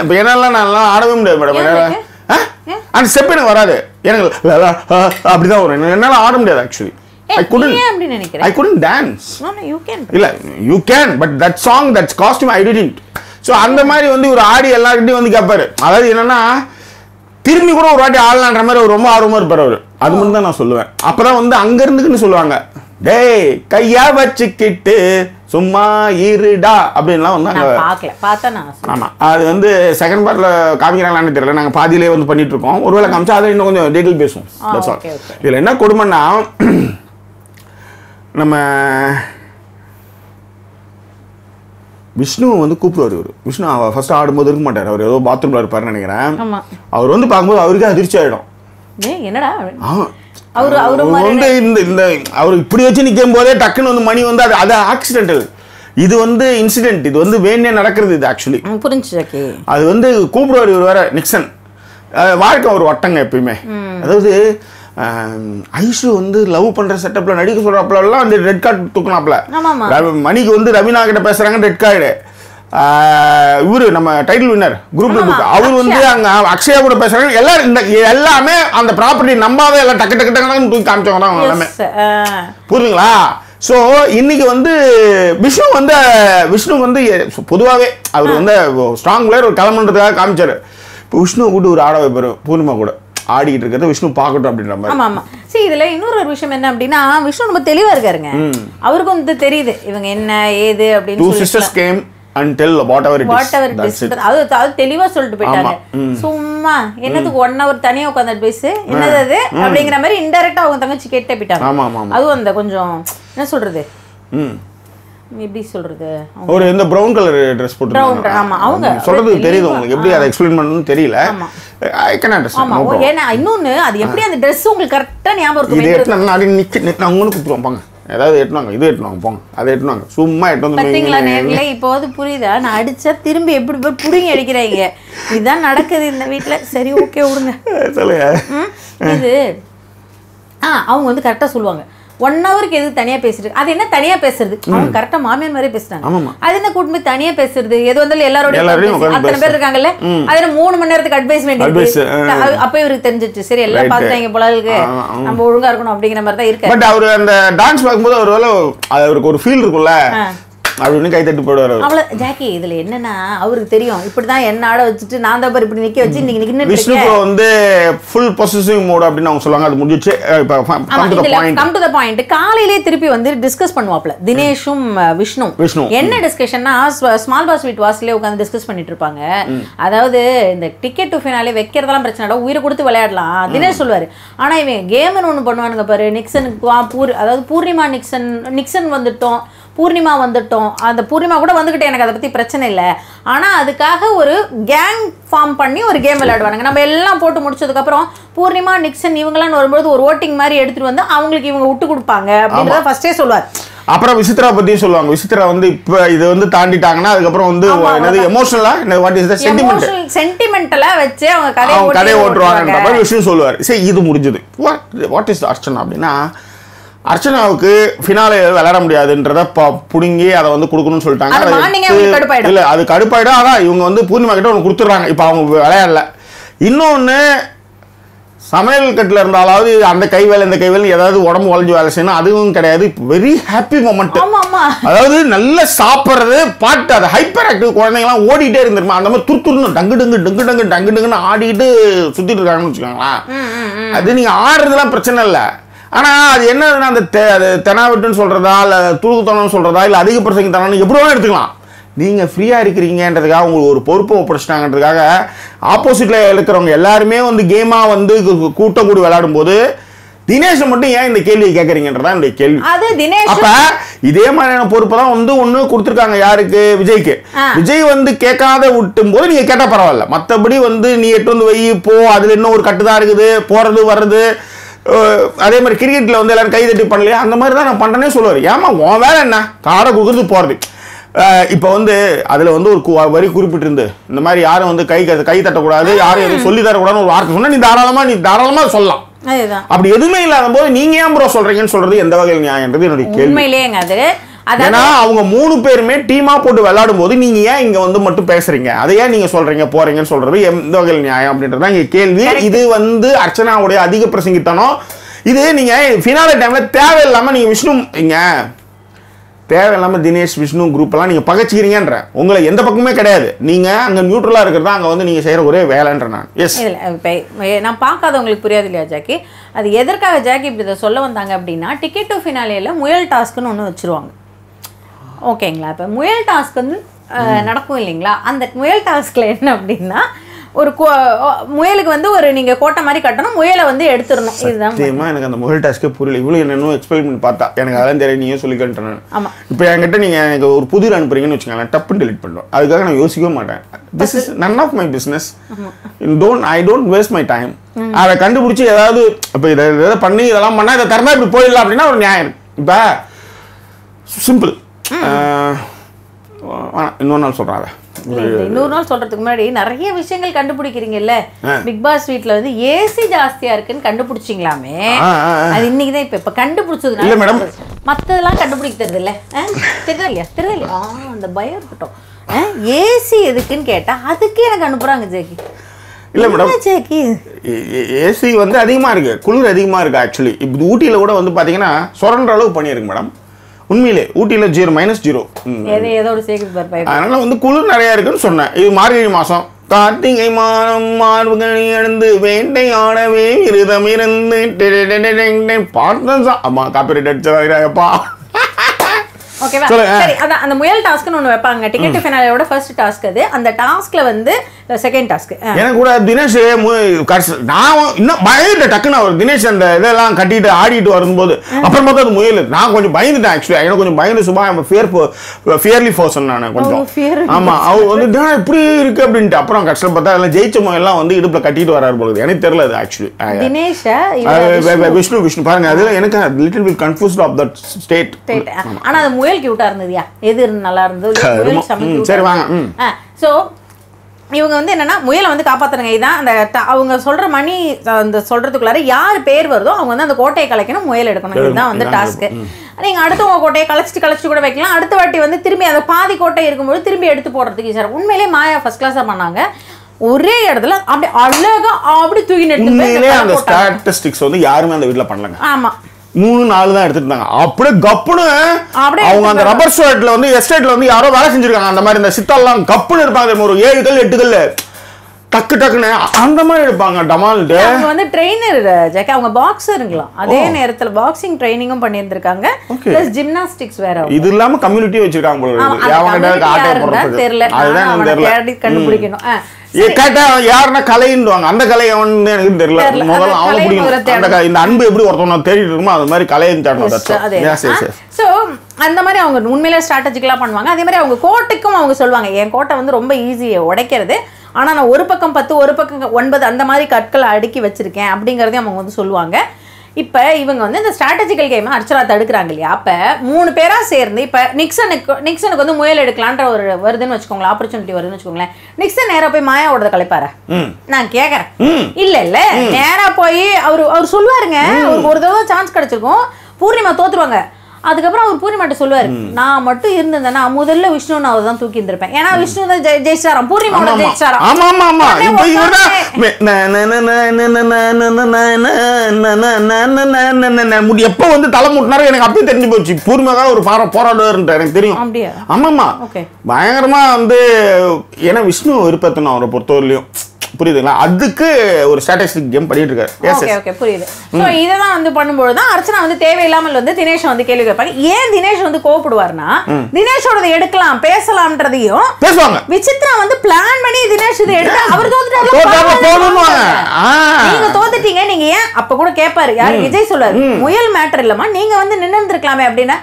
இப்போ என்னால நல்லா ஆடவே முடியாது மேடம் என்னால் அந்த ஸ்டெப் எனக்கு வராது எனக்கு அப்படிதான் வரும் என்னால் ஆட முடியாது actually I couldn't I couldn't dance இல்ல you can but that song that's costume I didn't so அந்த மாதிரி வந்து ஒரு ஆடி எல்லார்கிட்டையும் வந்து கேட்பாரு அதாவது என்னன்னா திரும்பி கூட ஒரு வாட்டி ஆடலான்ற மாதிரி அவர் ரொம்ப ஆர்வமாக இருப்பார் அவர் அது மட்டும் தான் நான் சொல்லுவேன். அப்பதான் வந்து அங்க இருந்துக்குன்னு சொல்லுவாங்க. டேய் கையா வச்சுக்கிட்டு சும்மா இருடா அப்படின்லாம் வந்து அங்க நான் பார்க்கல. பார்த்தா நான் சொல்றேன். ஆமா. அது வந்து செகண்ட் பார்ட்ல காமிக்கிறாங்களான்னு தெரியல. நாங்க பாதியிலே வந்து பண்ணிட்டு இருக்கோம் ஒருவேளை காமிச்சா அதை இன்னும் கொஞ்சம் டீட்டெயில் பேசுவோம். இதுல என்ன கொடுமைன்னா நம்ம விஷ்ணு வந்து கூப்பிடுவார் இவர். விஷ்ணு அவர் ஃபர்ஸ்ட் ஆடும்போது இருக்க மாட்டார். அவர் ஏதோ பாத்ரூம்ல இருப்பாருன்னு நினைக்கிறேன். அவர் வந்து பார்க்கும்போது அவருக்கே அதிர்ச்சி ஆயிடும். ஏய் என்னடா. அவரு இந்த இந்த அவர் இப்படி வச்சு நிற்கும் போதே டக்குன்னு வந்து மணி வந்து அது அது ஆக்சிடென்டல் இது வந்து இன்சிடென்ட் இது வந்து வேணே நடக்கிறது இது ஆக்சுவலி அது வந்து கூப்பிடுவார் இவர் வேற நிக்சன் வாழ்க்கை ஒரு வட்டங்க எப்பயுமே. அதாவது ஐஷு வந்து லவ் பண்ற செட்டப்ல நடிக்க சொல்றாப்புலாம் அந்த ரெட் கார்டு தூக்கினாப்ல மணிக்கு வந்து ரவீனா கிட்ட பேசுறாங்க ரெட் கார்டு இவரு நம்ம டைட்டில் வின்னர் குரூப்ல ஆமா, அவர் வந்து அங்க அக்ஷயா கூட பேசுறாங்க எல்லாரும் இந்த எல்லாமே அந்த ப்ராப்பர்ட்டி நம்பாத எல்லாம் டக்கு டக்கு டக்குன்னு தூக்கி காமிச்சவங்க தான் எல்லாமே. புரியுதுங்களா? ஸோ இன்னைக்கு வந்து விஷ்ணு வந்து விஷ்ணு வந்து பொதுவாகவே அவர் வந்து ஸ்ட்ராங் பிளேயர் ஒரு கிளம்புன்றதுக்காக காமிச்சாரு. இப்போ விஷ்ணு கூட்டு ஒரு ஆட வைப்பாரு பூர்ணிமா கூட. ஆடிக்கிட்டு இருக்கிறத விஷ்ணு பார்க்கட்டும் அப்படின்ற மாதிரி. ஆமா ஆமா. சரி இதுல இன்னொரு ஒரு விஷயம் என்ன அப்படின்னா விஷ்ணு ரொம்ப தெளிவா இருக்காருங்க. அவருக்கும் வந்து தெரியுது இவங்க என்ன ஏது டூ அப்படின்னு சொல்லி sisters came and tell whatever whatever அது அது தெளிவா சொல்லிட்டு போயிட்டாங்க சும்மா என்னதுக்கு ஒன் ஹவர் தனியா உட்காந்து பேசு என்னது அது? அப்படிங்கிற மாதிரி இன்டெரக்டா அவங்க தங்கச்சி கேட்டே போயிட்டாங்க. ஆமா ஆமா ஆமா. அதுவும் அந்த கொஞ்சம் என்ன சொல்றது? ம். எப்படி சொல்றது? ஒரு இந்த ப்ரௌன் கலர் ட்ரெஸ் Brown, ஆமா, அவங்க போட்டு சொல்றது தெரியுது உங்களுக்கு. எப்படி அதை எக்ஸ்பிளைன் பண்ணணும்னு தெரியல. ஐ கேன் அண்டர்ஸ்டாண்ட் ஏன்னா இன்னொன்னு அது எப்படி அந்த Dress உங்களுக்கு கரெக்டா ஞாபகம் இது இருக்கும் எட்டுனா அப்படி நிக்க அவங்களும் கூப்பிடுவோம் போங்க. ஏதாவது எட்டுனாங்க இது எட்டுனாங்க போங்க. அதை எட்டுனாங்க சும்மா எட்டு வந்து இப்போது புரியுதா? நான் அடிச்சா திரும்பி எப்படி போய் புடுங்கி அடிக்கிறாங்க? இதுதான் நடக்குது இந்த வீட்ல. சரி ஓகே விடுங்க. சொல்லுங்க. இது ஆ அவங்க வந்து கரெக்டா சொல்லுவாங்க. ஒன் ஹவருக்கு எது தனியா பேசிட்டு அது என்ன தனியா பேசுறது? அவங்க கரெக்டா மாமியார் மாதிரி பேசுறாங்க. அது என்ன கூட்டு போய் தனியா பேசுறது? எது வந்தாலும் எல்லாரோடய அத்தனை பேர் இருக்காங்கல்ல? அது மூணு மணி நேரத்துக்கு அட்வைஸ் Advice, வேண்டியது ஆ. அப்ப இவருக்கு தெரிஞ்சிச்சு சரி எல்லாம் Right. பாத்துட்டாங்க போல இருக்கு. நம்ம ஒழுங்கா இருக்கணும் அப்படிங்கிற மாதிரி தான் இருக்கு பட் அவர் அந்த டான்ஸ் பார்க்கும்போது வேலை அது அவருக்கு ஒரு ஃபீல் இருக்கும்ல. அப்படின்னு கை தட்டி போடுவார் அவர். அவ்வளவு ஜாக்கி இதுல என்னன்னா அவருக்கு தெரியும். இப்படிதான் என்ன ஆட வச்சுட்டு நான் தான் பாரு இப்படி நிக்க வச்சு இன்னைக்கு நின்னு விஷ்ணு வந்து ஃபுல் பொசசிவ் மோட் அப்படின்னு அவங்க சொல்லுவாங்க. அது முடிஞ்சிச்சு. இப்போ கம் டு த பாயிண்ட் காலையிலே திருப்பி வந்து டிஸ்கஸ் பண்ணுவாப்ல தினேஷும் விஷ்ணு. விஷ்ணு. என்ன டிஸ்கஷன்னா ஸ்மால் பாஸ் வீட் வாசலே உட்காந்து டிஸ்கஸ் பண்ணிட்டு இருப்பாங்க. அதாவது இந்த டிக்கெட் டு ஃபினாலே வைக்கிறதெல்லாம் பிரச்சனை இல்லை. உயிரை கொடுத்து விளையாடலாம். தினேஷ் சொல்லுவாரு. ஆனா இவன் கேம்னு ஒண்ணு பண்ணுவானுங்க பாரு. நிக்சனுக்கு பூர் அதாவது பூர்ணிமா நிக்சன் நிக்சன் வந்துட்டோம். பூர்ணிமா வந்துட்டோம். அந்த பூர்ணிமா கூட வந்துகிட்டு. எனக்கு அதை பத்தி பிரச்சனை இல்லை. ஆனா அதுக்காக ஒரு கேங் ஃபார்ம் பண்ணி ஒரு கேம் விளையாடுவானுங்க. நம்ம எல்லாம் போட்டு முடிச்சதுக்கப்புறம் பூர்ணிமா நிக்சன் இவங்களாம் வரும்போது ஒரு ஓட்டிங் மாதிரி எடுத்துட்டு வந்து அவங்களுக்கு இவங்க விட்டு கொடுப்பாங்க அப்படின்றத ஃபர்ஸ்டே சொல்லுவார். அப்புறம் விசித்ரா பத்தியும் சொல்லுவாங்க. விசித்ரா வந்து இப்போ இது வந்து தாண்டிட்டாங்கன்னா அதுக்கப்புறம் வந்து என்னது எமோஷனலா வாட் இஸ் த சென்டிமெண்ட் சென்டிமெண்டலா வச்சு அவங்க கதையை அவங்க ஓட்டி கதையை ஓட்டுருவாங்கன்ற ஓட்டுவாங்க. மாதிரி விஷயம் சொல்லுவார். சரி இது முடிஞ்சது. வாட் வாட் இஸ் அர்ச்சனா அப்படின்னா அர்ச்சனாவுக்கு ஃபினாலே விளையாட முடியாதுன்றத புடுங்கி அதை வந்து கொடுக்கணும்னு சொல்லிட்டாங்க. இல்ல அது கடுப்பாயிடும். அதான் இவங்க வந்து பூர்ணிமா கிட்ட ஒன்று கொடுத்துட்றாங்க. இப்போ அவங்க விளையாடல. இன்னொன்று சமையல் கட்டில் இருந்தாலாவது அந்த கை வேலை இந்த கை வேலை ஏதாவது உடம்பு உழைஞ்சு வேலை செய்யணும். அதுவும் கிடையாது. வெரி ஹாப்பி மொமெண்ட் அதாவது நல்லா சாப்பிட்றது பாட்டு அது ஹைப்பர் ஆக்டிவ் குழந்தைங்களாம் ஓடிட்டே இருந்திருமா அந்த மாதிரி துருத்துருன்னு டங்கு டங்கு டங்கு டங்கு டங்கு டங்குன்னு ஆடிட்டு சுத்திட்டு இருக்காங்கன்னு வச்சுக்கோங்களேன். அது நீங்க ஆடுறதுலாம் பிரச்சனை இல்லை. ஆனா அது என்னதுன்னா அந்த தெ- அது தெனாவட்டுன்னு சொல்றதா இல்ல தூக்குத்தனம் சொல்றதா இல்ல அதிக பிரசங்கித்தனம் எப்படி வேணா எடுத்துக்கலாம். நீங்க ஃப்ரீயா இருக்கிறீங்கன்றதுக்காக உங்களுக்கு ஒரு பொறுப்பை ஒப்படைச்சிட்டாங்கன்றதுக்காக ஆப்போசிட்ல இருக்கிறவங்க எல்லாருமே வந்து கேமா வந்து கூட்டம் கூடி விளையாடும் போது தினேஷை மட்டும் ஏன் இந்த கேள்வியை கேட்குறீங்கன்றதான் என்னுடைய கேள்வி. அப்ப இதே மாதிரியான பொறுப்பு தான் வந்து ஒண்ணு கொடுத்துருக்காங்க யாருக்கு? விஜய்க்கு. விஜய் வந்து கேட்காத விட்டும் போது நீங்க கேட்டா பரவாயில்ல. மத்தபடி வந்து நீ எட்டு வந்து வை போ அதுல இன்னும் ஒரு கட்டு தான் இருக்குது போறது வர்றது அதே மாதிரி கிரிக்கெட்ல வந்து எல்லாரும் கை தட்டி பண்ணலையா? அந்த மாதிரி தான் நான் பண்றேனே சொல்லுவார். ஏமா உன் வேலை என்ன? காரை போறது. அஹ், இப்ப வந்து அதுல வந்து ஒரு வரி குறிப்பிட்டிருந்து. இந்த மாதிரி யாரும் வந்து கை கை தட்டக்கூடாது யாரும் எதுவும் சொல்லி தரக்கூடாதுன்னு ஒரு வார்த்தை சொன்னா நீ தாராளமா நீ தாராளமா சொல்லலாம். அப்படி எதுவுமே இல்லாத போது நீங்க ஏன் ப்ரோ சொல்றீங்கன்னு சொல்றது எந்த வகையில் நியாயன்றது என்னுடைய கேள்வி. உண்மையிலேங்க அது. ஏன்னா அவங்க மூணு பேருமே டீமா போட்டு விளையாடும் போது நீங்க ஏன் இங்க வந்து மட்டும் பேசுறீங்க? அதை ஏன் நீங்க சொல்றீங்க போறீங்கன்னு சொல்றது எந்த வகையில் நியாயம் அப்படின்றது இங்க கேள்வி. இது வந்து அர்ச்சனாவுடைய அதிக பிரசங்கித்தனம். இது நீங்க ஃபினாலே டைம்ல தேவையில்லாம நீங்க விஷ்ணு இங்க தேவையில்லாம தினேஷ் விஷ்ணு குரூப் எல்லாம் நீங்க பகச்சிக்கிறீங்கன்ற. உங்களை எந்த பக்கமே கிடையாது. நீங்க அங்க நியூட்ரலா இருக்கிறதா அங்க வந்து நீங்க செய்யற ஒரே வேலைன்ற நான். எஸ் இப்போ நான் பார்க்காதவங்களுக்கு புரியாது இல்லையா ஜாக்கி? அது எதற்காக ஜாக்கி இப்படி இதை சொல்ல வந்தாங்க அப்படின்னா டிக்கெட் டு ஃபினாலேயில் முயல் டாஸ்க்குன்னு ஒன்று வச்சுருவாங்க. ஓகேங்களா. இப்போ முயல் டாஸ்க் வந்து நடக்கும் இல்லைங்களா? அந்த முயல் டாஸ்கில் என்ன அப்படின்னா ஒரு முயலுக்கு வந்து ஒரு நீங்கள் கோட்டை மாதிரி கட்டணும் முயலை வந்து எடுத்துடணும். இதுதான் சத்தியமா எனக்கு அந்த முதல் டாஸ்க்கே புரியல. இவ்வளோ என்னென்னும் எக்ஸ்பிளைன் பண்ணி பார்த்தா. எனக்கு அதெல்லாம் தெரியும் நீயே சொல்லிக்கிட்டு நான். ஆமா. இப்போ என்கிட்ட நீங்க எனக்கு ஒரு புதிர் அனுப்புறீங்கன்னு வச்சுக்கோங்களேன் டப்புன்னு delete பண்ணுவோம் அதுக்காக நான் யோசிக்கவே மாட்டேன். This is none of my business don't I don't waste my. Time அதை கண்டுபிடிச்சி ஏதாவது இப்போ இதை இதை பண்ணி இதெல்லாம் பண்ணா இதை திறந்தா இப்படி போயிடலாம் அப்படின்னா ஒரு நியாயம். இப்போ சிம்பிள் இன்னொரு நாள் இந்த இன்னொரு நாள் சொல்றதுக்கு முன்னாடி நிறைய விஷயங்கள் கண்டுபிடிக்கிறீங்கல்ல. பிக் பாஸ் வீட்ல வந்து ஏசி ஜாஸ்தியா இருக்குன்னு கண்டுபிடிச்சிங்களாமே. அது இன்னைக்கு தான் இப்ப இப்ப கண்டுபிடிச்சதுனால இல்ல, madam. மத்ததெல்லாம் கண்டுபிடிக்க தெரியுது இல்ல தெரியுதா இல்லையா? தெரியுதா இல்லையா? அந்த பயம் இருக்கட்டும். ஏசி எதுக்குன்னு கேட்டா அதுக்கு எனக்கு அனுப்புறாங்க ஜேக்கி இல்ல, ஜேக்கி ஏசி வந்து அதிகமாக இருக்கு. குளிர் அதிகமாக இருக்கு ஆக்சுவலி இப்போ ஊட்டியில் கூட வந்து பார்த்தீங்கன்னா சுரண்ட அளவு பண்ணியிருக்கு மேடம். உண்மையிலே ஊட்டியில் ஜீரோ மைனஸ் ஜீரோ அதனால வந்து குளிர் நிறைய இருக்குன்னு சொன்னேன். இது மார்கழி மாசம். கார்த்திகை மாதம் மார்கழி எழுந்து வேட்டையாடவே விரதம் இருந்து பார்த்தேன் சா- அம்மா காப்பிரைட் அடிச்சதாப்பா ஓகேவா. சரி அதான் அந்த முயல் டாஸ்க்னு ஒன்று வைப்பாங்க. டிக்கெட் ஃபினாலியோட ஃபர்ஸ்ட் டாஸ்க் அது. அந்த டாஸ்க்ல வந்து செகண்ட் டாஸ்க் எனக்கு கூட தினேஷ் நான் இன்னும் பயந்துட்டேன் டக்குன்னு அவர் தினேஷ் அந்த இதெல்லாம் கட்டிட்டு ஆடிட்டு வரும்போது. அப்புறம் பார்த்தா அது முயல் நான் கொஞ்சம் பயந்துட்டேன் ஆக்சுவலி எனக்கு கொஞ்சம் பயந்து சும்மா ஃபியர் ஃபியர்லி பர்சன் நான் கொஞ்சம். ஆமா அவர் வந்து "டேய், இப்படி இருக்கு அப்படின்ட்டு. அப்புறம் கடைசியில் பார்த்தா அதெல்லாம் ஜெயிச்ச முயல்லாம் வந்து இடுப்புல கட்டிட்டு வராரு போகுது எனக்கு தெரியல அது ஆக்சுவலி தினேஷா? விஷ்ணு? விஷ்ணு பாருங்க அதுல எனக்கு little bit confused of that state ஆனா அது முயல் கியூட்டா இருந்ததுயா எது நல்லா இருந்தது சரி, வாங்க, ம். இவங்க வந்து என்னன்னா முயலை வந்து காப்பாத்துறாங்க இதான் அந்த அவங்க சொல்ற மணி அந்த சொல்றதுக்குள்ளார யார் பேர் வருதோ அவங்க வந்து அந்த கோட்டையை கலைக்கணும் முயல் எடுக்கணும். இதுதான் வந்து இதான் டாஸ்க் நீங்க அடுத்தவங்க கோட்டையை கலைச்சிட்டு கலைச்சிட்டு கூட வைக்கலாம். அடுத்த வாட்டி வந்து திரும்பி அந்த பாதி கோட்டை இருக்கும்போது திரும்பி எடுத்து போடுறதுக்கு சார் உண்மையிலே மாயா ஃபர்ஸ்ட் கிளாஸா பண்ணாங்க. ஒரே இடத்துல அப்படி அழகா அப்படி தூக்கி இந்த அந்த. ஸ்டாட்டிஸ்டிக்ஸ் வந்து யாருமே அந்த வீட்ல பண்ணலங்க. ஆமா. மூணு நாலு தான் எடுத்துட்டு இருந்தாங்க அப்படியே கப்புன்னு அவங்க அந்த ரப்பர் ஸ்டேட்ல வந்து எஸ்டேட்ல வந்து யாரோ வேலை செஞ்சிருக்காங்க. அந்த மாதிரி இந்த சித்தாலாம் கப்புன்னு இருப்பாங்க ஒரு ஏழு கல் எட்டு கல் டக்கு டக்குன்னு அந்த மாதிரி எடுப்பாங்க டமால்ட்டு அவங்க வந்து ட்ரெயினர் ஜாக்கி. அவங்க பாக்ஸருங்களாம் அதே நேரத்துல பாக்ஸிங் ட்ரைனிங்கும் பண்ணியிருந்திருக்காங்க. பிளஸ் ஜிம்னாஸ்டிக்ஸ் வேற. இது இல்லாம கம்யூனிட்டி வச்சிருக்காங்க போல தெரியல. அதுதான் தெரியல. கண்டுபிடிக்கணும். கேட்டா யாருன்னா கலைன்னுவாங்க அந்த கலை எவன்னு எனக்கு தெரியல. முதல்ல அவனை பிடிக்கும் அந்த இந்த அன்பு எப்படி ஒருத்தவங்க தேடிட்டு இருக்குமோ அது மாதிரி கலையின் தேடணும். ஸோ அந்த மாதிரி அவங்க உண்மையிலே ஸ்ட்ராட்டஜிக்கலாக பண்ணுவாங்க. அதே மாதிரி அவங்க கோட்டைக்கும் அவங்க சொல்லுவாங்க. என் கோட்டை வந்து ரொம்ப ஈஸி உடைக்கிறது. ஆனா நான் ஒரு பக்கம் பத்து ஒரு பக்கம் ஒன்பது அந்த மாதிரி கற்களை அடுக்கி வச்சிருக்கேன் அப்படிங்கிறதையும் அவங்க வந்து சொல்லுவாங்க. இப்போ இவங்க வந்து இந்த ஸ்ட்ராட்டஜிக்கல் கேம் அர்ச்சனா தடுக்கிறாங்க இல்லையா? அப்போ மூணு பேரா சேர்ந்து இப்போ நிக்சனுக்கு நிக்சனுக்கு வந்து முயல் எடுக்கலான்ற ஒரு வருதுன்னு வச்சுக்கோங்களேன் ஆப்பர்ச்சுனிட்டி வருதுன்னு வச்சுக்கோங்களேன். நிக்சன் நேரா போய் மாயாவோட கலைப்பாரு? நான் கேட்கறேன் இல்ல இல்ல. நேரா போய் அவரு அவர் சொல்லுவாருங்க. அவருக்கு ஒரு தடவை சான்ஸ் கிடைச்சிருக்கும். பூர்ணிமா தோத்துருவாங்க. அதுக்கப்புறம் அவர் பூர்ணிமாட்ட சொல்லுவார் நான் மட்டும் இருந்திருந்தேன்னா முதல்ல விஷ்ணுன்னு அவர் தான் தூக்கி இருந்திருப்பேன் ஏன்னா விஷ்ணு தான் ஜெய் ஜெயிச்சாராம் பூர்ணிமாவோட ஜெயிச்சாராம் ஆமா ஆமா ஆமா இப்போ இவர் தான் முடி எப்போ வந்து தலை முட்டினாரோ எனக்கு அப்படியே தெரிஞ்சு போச்சு பூர்ணிமாக்காக ஒரு பார போராடுவார்ன்ட்டு எனக்கு தெரியும் ஆமாம்மா பயங்கரமா வந்து ஏன்னா விஷ்ணு விருப்பத்தின அவரை பொறுத்தவரையிலையும் புரியுதுங்களா? அதுக்கு ஒரு ஸ்ட்ராட்டஜிக் கேம் பண்ணிட்டு இருக்காரு எஸ் ஓகே ஓகே புரியுது. ஸோ இதெல்லாம் வந்து பண்ணும்போது தான் அர்ச்சனா வந்து தேவையில்லாமல் வந்து தினேஷ் வந்து கேள்வி கேட்பாங்க ஏன் தினேஷ் வந்து கோவப்படுவார்னா தினேஷோடதை எடுக்கலாம் பேசலாம்ன்றதையும் பேசுவாங்க. விசித்ரா வந்து பிளான் பண்ணி தினேஷ் இதை எடுத்து அவர் தோத்துட்டாரு தோத்துட்டீங்க நீங்க ஏன்? அப்ப கூட கேட்பாரு. யாரு? விஜய் சொல்றாரு முயல் மேட்டர் இல்லம்மா நீங்க வந்து நின்று இருந்திருக்கலாமே அப்படின்னா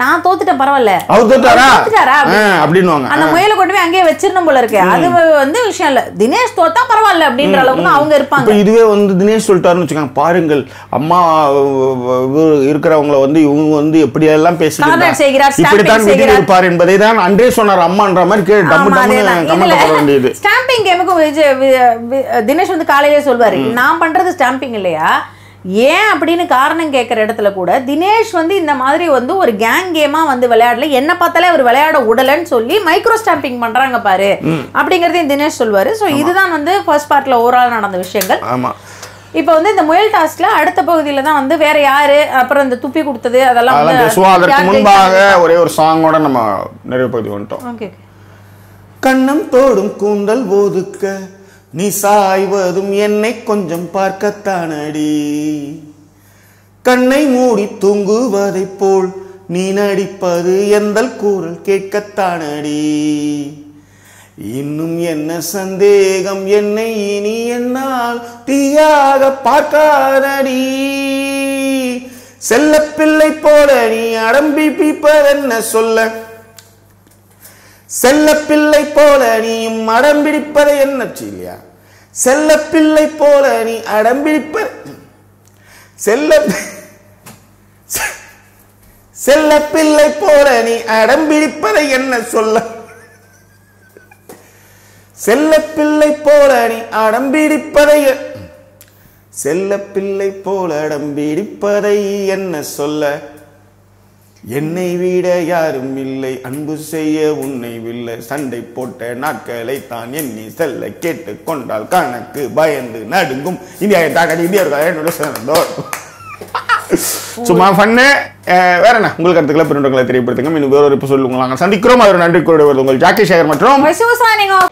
நான் தோத்துட்டேன் பரவாயில்ல. அவர் தோத்தாரா தோத்துட்டாரா? அப்படின்னுவாங்க. அந்த முயலை கொண்டு போய் அங்கேயே வச்சிருந்தோம் போல இருக்கு. அது வந்து விஷயம் இல்ல. தினேஷ் தோத்தா பரவாயில்ல அப்படின்ற அளவுக்கு அவங்க இருப்பாங்க. இதுவே வந்து தினேஷ் சொல்லிட்டாருன்னு வச்சுக்கோங்க பாருங்கள் அம்மா இருக்கிறவங்கள வந்து இவங்க வந்து எப்படி எல்லாம் பேசிக்கிறார் இப்படித்தான் செய்கிறார். இருப்பார் என்பதை தான் அன்றே சொன்னார் அம்மான்ற மாதிரி கே டம்மு டம்முன்னு. கமெண்ட் போட வேண்டியது. ஸ்டாம்பிங் கேமுக்கும் விஜய் தினேஷ் வந்து காலையிலே சொல்வாரு நான் பண்றது ஸ்டாம்பிங் இல்லையா? ஏன் அப்படின்னு காரணம் கேட்குற இடத்துல கூட தினேஷ் வந்து இந்த மாதிரி வந்து ஒரு கேங் கேமா வந்து விளையாடல. என்ன பார்த்தாலே அவர் விளையாட உடலன்னு சொல்லி மைக்ரோ ஸ்டாம்பிங் பண்றாங்க பாரு. அப்படிங்கறதையும் தினேஷ் சொல்வாரு. ஸோ இதுதான் வந்து ஃபர்ஸ்ட் பார்ட்ல ஓவரால் நடந்த விஷயங்கள். ஆமா. இப்போ வந்து இந்த முயல் டாஸ்க்ல அடுத்த பகுதியில தான் வந்து வேற யாரு அப்புறம் இந்த துப்பி கொடுத்தது அதெல்லாம் அதற்கு முன்பாக ஒரே ஒரு சாங்கோட நம்ம நிறைவு பகுதி வந்துட்டோம். ஓகே கண்ணம் தோடும் கூந்தல் ஒதுக்க நீ சாய்வதும் என்னை கொஞ்சம் பார்க்கத்தானடி. கண்ணை மூடி தூங்குவதைப் போல் நீ நடிப்பது எந்தல் கூறல் கேட்கத்தானடி. இன்னும் என்ன சந்தேகம்? என்னை இனி என்னால் தீயாக பார்க்காதடி. செல்லப்பிள்ளை போல நீ அடம்பி பிப்பதென்ன சொல்ல? செல்லப்பிள்ளை போல நீயும் அடம்பிடிப்பதை என்ன இல்லையா செல்லப்பிள்ளை போல நீ அடம்பிடிப்ப செல்ல செல்லப்பிள்ளை போல நீ அடம்பிடிப்பதை என்ன சொல்ல? செல்லப்பிள்ளை போல நீ அடம்பிடிப்பதை செல்லப்பிள்ளை போல அடம்பிடிப்பதை என்ன சொல்ல? என்னை விட யாரும் இல்லை. அன்பு செய்ய உன்னை வில்லை. சண்டை போட்ட நாட்களை தான் எண்ணி செல்ல. கேட்டு கொண்டால் கணக்கு பயந்து நடுங்கும். இந்தியா தாக்கடி இந்தியா இருக்கா? என்னோட சும்மா ஃபன்னு வேற என்ன? உங்கள் கருத்துக்களை பிறந்தவங்களை தெரியப்படுத்துங்க இன்னும் வேற ஒரு இப்போ சொல்லுங்க சந்திக்கிறோம். அது ஒரு நன்றி கூட வருது உங்கள் ஜாக்கி சேகர் மற்றும்.